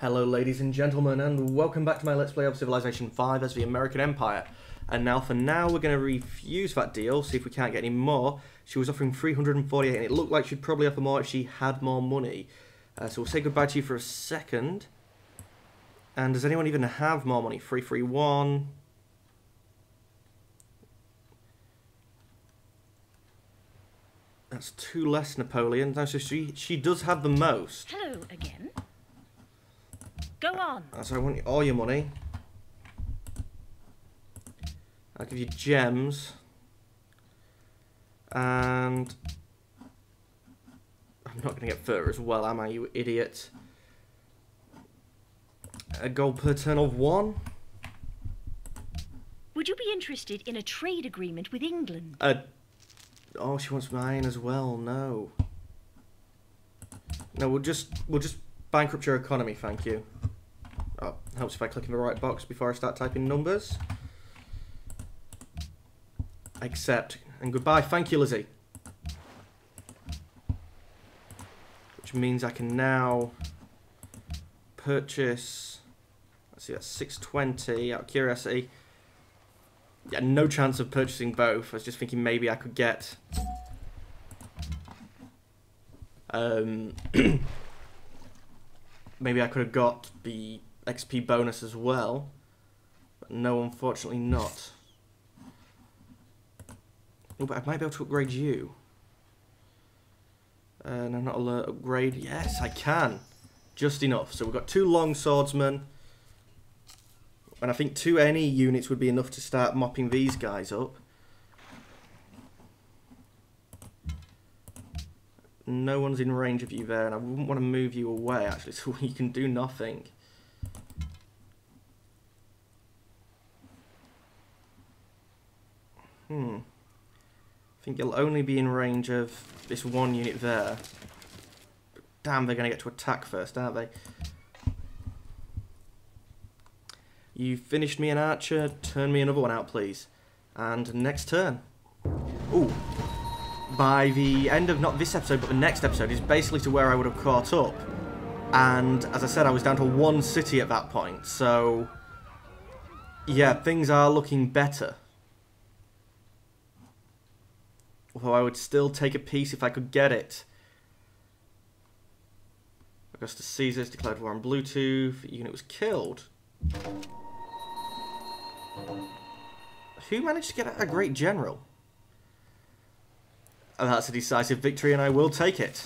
Hello ladies and gentlemen and welcome back to my Let's Play of Civilization 5 as the American Empire. And now for now we're going to refuse that deal, see if we can't get any more. She was offering 348 and it looked like she'd probably offer more if she had more money. Uh, so we'll say goodbye to you for a second. And does anyone even have more money? 331. That's two less Napoleons. No, so she, she does have the most. Hello again. Go on. Uh, So I want all your money. I'll give you gems. And I'm not going to get further as well, am I, you idiot? A gold per turn of one? Would you be interested in a trade agreement with England? Uh, oh, she wants mine as well. No. No, we'll just we'll just bankrupt your economy, thank you. Oh, helps if I click in the right box before I start typing numbers. Accept and goodbye. Thank you, Lizzie. Which means I can now purchase. Let's see, that's six twenty. Out of curiosity. Yeah, no chance of purchasing both. I was just thinking maybe I could get um maybe I could have got the XP bonus as well. But no, unfortunately not. Oh, but I might be able to upgrade you. Uh, no, not alert upgrade. Yes, I can. Just enough. So we've got two long swordsmen. And I think two any units would be enough to start mopping these guys up. No one's in range of you there, and I wouldn't want to move you away, actually, so you can do nothing. Hmm. I think you'll only be in range of this one unit there. Damn, they're going to get to attack first, aren't they? You finished me an archer, turn me another one out, please. And next turn. Ooh. By the end of not this episode, but the next episode is basically to where I would have caught up. And as I said, I was down to one city at that point, so yeah, things are looking better. Although I would still take a piece if I could get it. Augustus Caesar's declared war on Bluetooth. The unit was killed. Who managed to get a great general? And that's a decisive victory, and I will take it.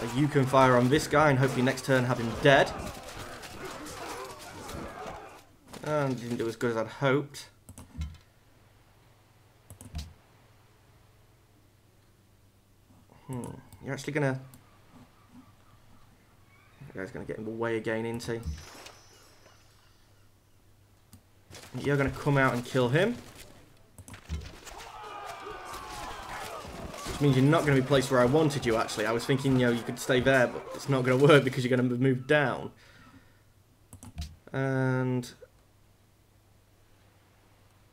Uh, you can fire on this guy, and hopefully next turn have him dead. And didn't do as good as I'd hoped. Hmm. You're actually gonna. That guy's gonna get in the way again, isn't he? You're gonna come out and kill him. Which means you're not gonna be placed where I wanted you. Actually, I was thinking, you know, you could stay there, but it's not gonna work because you're gonna move down. And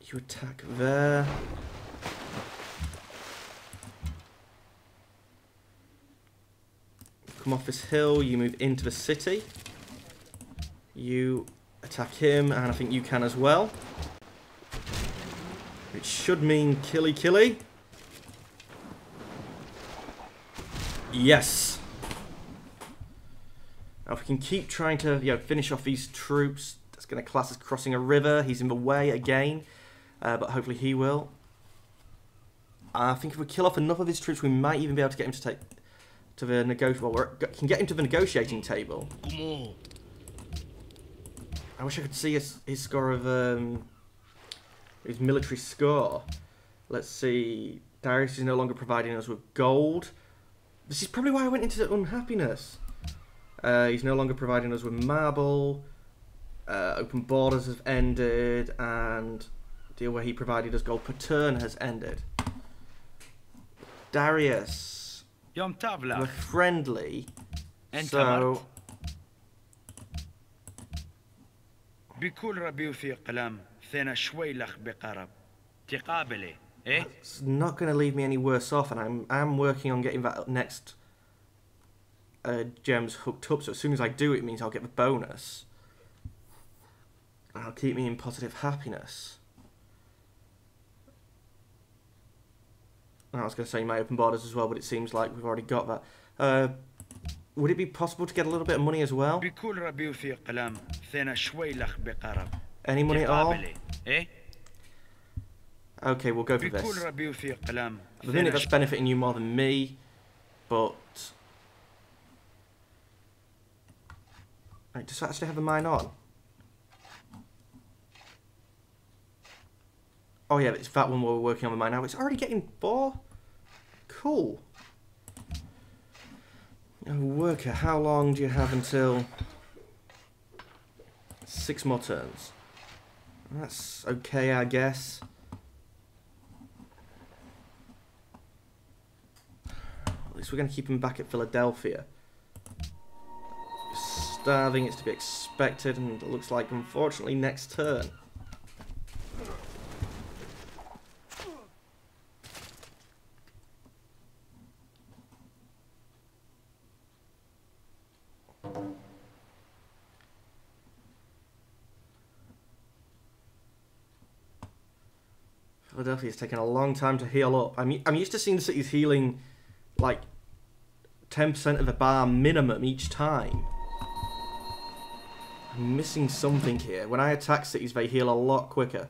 you attack there. come off this hill, you move into the city. You attack him, and I think you can as well. It should mean killy killy. Yes. Now if we can keep trying to you know, finish off these troops, that's going to class as crossing a river. He's in the way again, uh, but hopefully he will. I think if we kill off enough of his troops, we might even be able to get him to take to the negoti well, we can get him to the negotiating table. I wish I could see his, his score of um, his military score. Let's see. Darius is no longer providing us with gold. This is probably why I went into unhappiness. Uh, he's no longer providing us with marble. Uh, open borders have ended, and deal where he provided us gold per turn has ended. Darius. يوم We're تابلة friendly. أنت So, مرت. بكل ربي في قلم ثنا شوي لخ بقرب تقابله إيه it's not going to leave me any worse off, and I'm I'm working on getting that next uh, gems hooked up, so as soon as I do it, it means I'll get the bonus. That'll keep me in positive happiness. I was going to say my open borders as well, but it seems like we've already got that. Uh, would it be possible to get a little bit of money as well? بكل ربي وفي قلم ثنا شوي لخ بقرب Any money at all? تقابلي ايه Okay, we'll go for this. I think that's benefiting you more than me, but... Right, does that actually have a mine on? Oh yeah, it's that one we're working on the mine now. It's already getting four? Cool. Oh, worker, how long do you have until... Six more turns. That's okay, I guess. At least we're going to keep him back at Philadelphia. Starving, is to be expected, and it looks like, unfortunately, next turn. Philadelphia's taken a long time to heal up. I'm, I'm used to seeing the cities healing like 10% of the bar minimum each time. I'm missing something here. When I attack cities, they heal a lot quicker.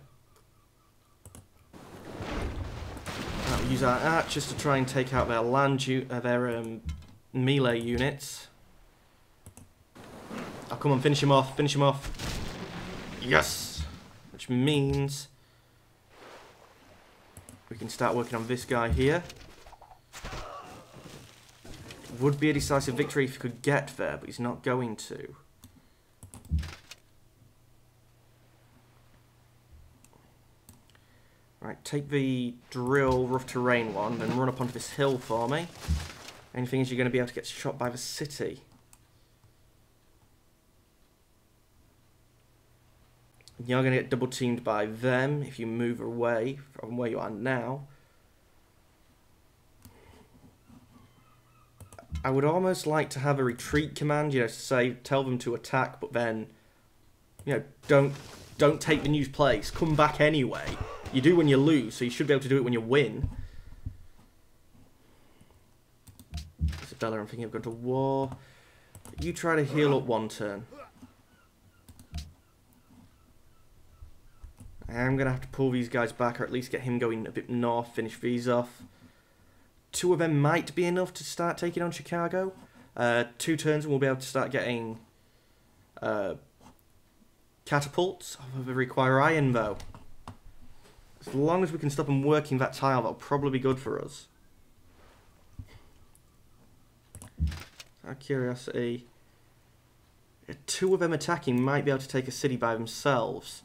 Right, we'll use our archers to try and take out their land, uh, their um, melee units. Oh, come on, finish him off, finish him off. Yes! Which means we can start working on this guy here. Would be a decisive victory if he could get there, but he's not going to. Right, take the drill rough terrain one, then run up onto this hill for me. Anything is you're going to be able to get shot by the city. You're going to get double teamed by them if you move away from where you are now. I would almost like to have a retreat command, you know, to say tell them to attack, but then, you know, don't don't take the news place. Come back anyway. You do when you lose, so you should be able to do it when you win. Isabella, I'm thinking of going to war. You try to heal up one turn. I'm going to have to pull these guys back, or at least get him going a bit north, finish these off. Two of them might be enough to start taking on Chicago. Uh, two turns and we'll be able to start getting uh, catapults. Oh, they require iron, though. As long as we can stop them working that tile, that'll probably be good for us. Of curiosity, two of them attacking might be able to take a city by themselves.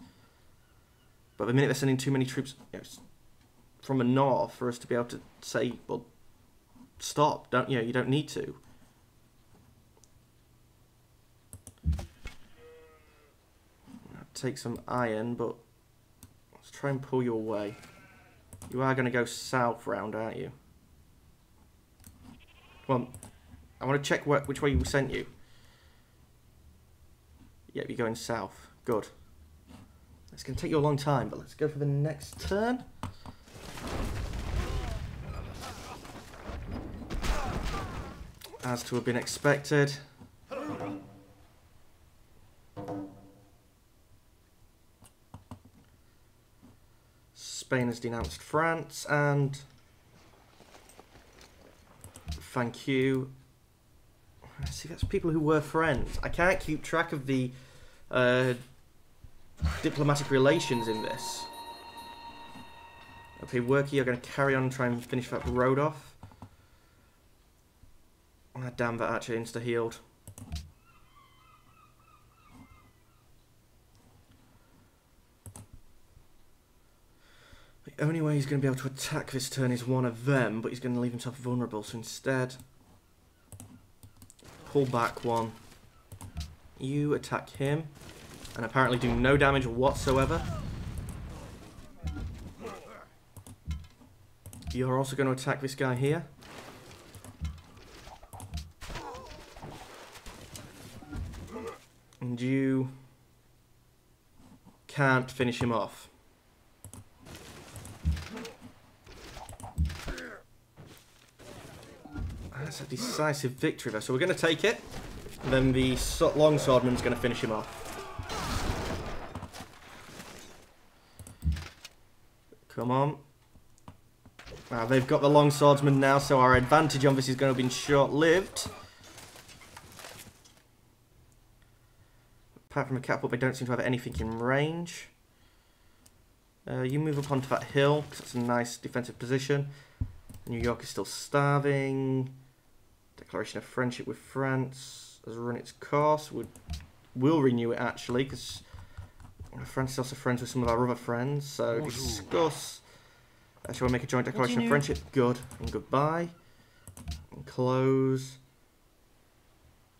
But the minute they're sending too many troops you know, from the north for us to be able to say, well, stop, don't you know, you don't need to. Take some iron, but let's try and pull you away. You are going to go south round, aren't you? Well, I want to check which way we sent you. Yep, you're going south. Good. It's going to take you a long time, but let's go for the next turn. As to have been expected. Spain has denounced France, and thank you. See, that's people who were friends. I can't keep track of the uh, diplomatic relations in this. Okay, Worky, you're going to carry on and try and finish that road off. Ah, damn, that actually insta-healed. The only way he's going to be able to attack this turn is one of them, but he's going to leave himself vulnerable, so instead... Pull back one. You attack him, and apparently do no damage whatsoever. You're also going to attack this guy here. And you can't finish him off. That's a decisive victory there. So we're going to take it. And then the longswordman's going to finish him off. Come on. Ah, they've got the long swordsman now, so our advantage on this is going to be short-lived. Apart from a catapult, they don't seem to have anything in range. Uh, you move up onto that hill, because that's a nice defensive position. New York is still starving. Declaration of friendship with France has run its course. we will renew it actually, because France is also friends with some of our other friends. So Bonjour. discuss. Uh, shall we make a joint declaration of friendship? Good and goodbye. And close.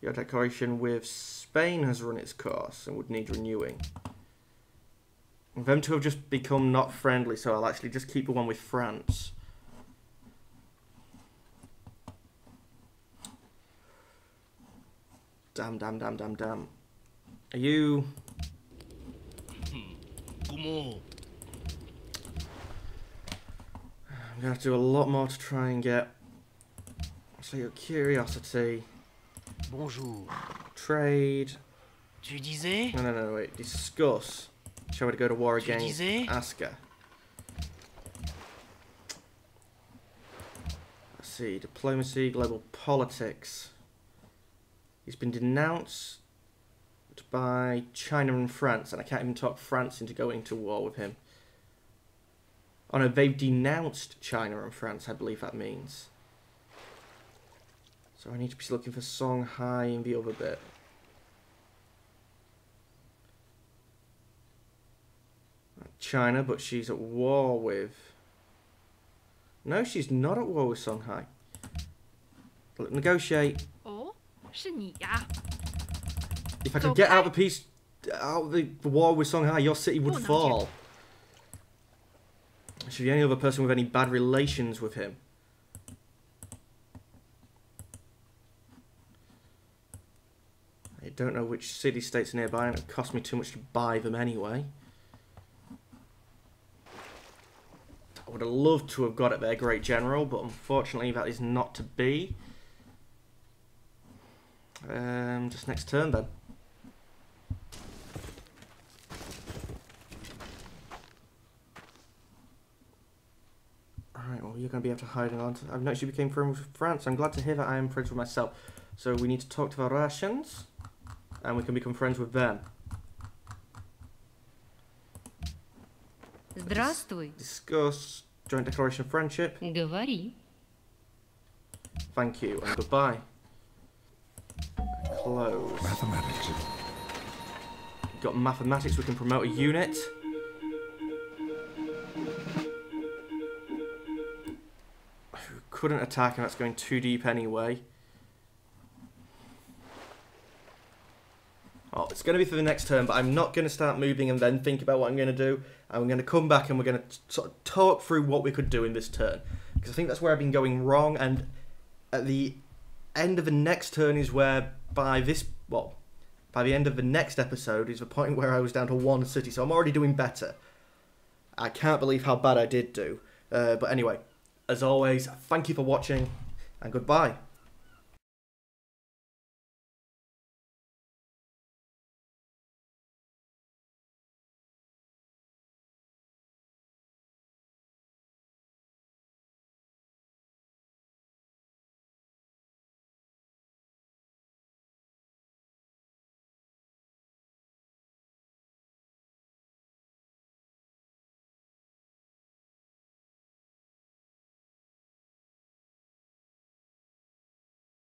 Your declaration with Spain has run its course and would need renewing. Them two have just become not friendly, so I'll actually just keep the one with France. Damn, damn, damn, damn, damn. Are you... I'm gonna have to do a lot more to try and get... So your curiosity, Bonjour. trade... Tu disais No, no, no, wait. Discuss. Shall we go to war disais Askia? Let's see. Diplomacy, global politics. He's been denounced by China and France, and I can't even talk France into going to war with him. Oh no, they've denounced China and France, I believe that means. So I need to be looking for Songhai in the other bit. China, but she's at war with... No, she's not at war with Songhai. Look, negotiate. Oh, If I could get out the peace, out of the war with Songhai, your city would oh, fall. Should be any other person with any bad relations with him. I don't know which city states are nearby, and it cost me too much to buy them anyway. I would have loved to have got it there, Great General, but unfortunately that is not to be. Um, just next turn then. Alright, well, you're going to be able to hide on. I've noticed you became friends with France. I'm glad to hear that I am friends with myself. So we need to talk to the Russians, and we can become friends with them. Здравствуй. Discuss joint declaration of friendship. Говори. Thank you, and goodbye. Close. Mathematics. Got mathematics, we can promote a unit. Couldn't attack and that's going too deep anyway. It's going to be for the next turn, but I'm not going to start moving and then think about what I'm going to do. And I'm going to come back and we're going to sort of talk through what we could do in this turn. Because I think that's where I've been going wrong, and at the end of the next turn is where, by this, well, by the end of the next episode, is the point where I was down to one city, so I'm already doing better. I can't believe how bad I did do. Uh, but anyway, as always, thank you for watching, and goodbye.